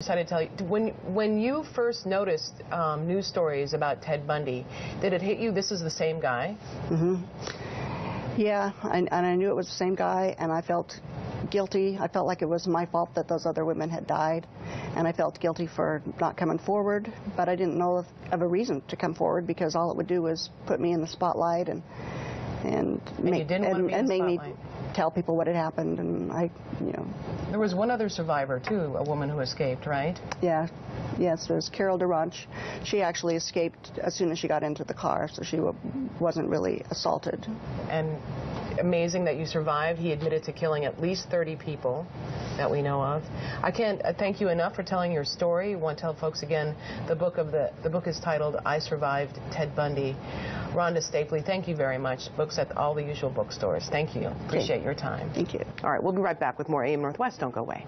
decided to tell you when when you first noticed um, news stories about Ted Bundy, did it hit you? This is the same guy. Mm-hmm. Yeah, and, and I knew it was the same guy, and I felt guilty. I felt like it was my fault that those other women had died, and I felt guilty for not coming forward. But I didn't know of, of a reason to come forward because all it would do was put me in the spotlight and and you didn't want to and, in and the make me spotlight. Tell people what had happened. And I, you know, There was one other survivor too, a woman who escaped, right? yeah, yes, it was Carol DaRonch. She actually escaped as soon as she got into the car, so she wa wasn't really assaulted. And amazing that you survived. He admitted to killing at least 30 people that we know of. I can't uh, thank you enough for telling your story. I want to tell folks again the book of the the book is titled I Survived Ted Bundy. Rhonda Stapley, thank you very much. Books at all the usual bookstores. Thank you. Appreciate your time. Thank you. All right, we'll be right back with more AM Northwest. Don't go away.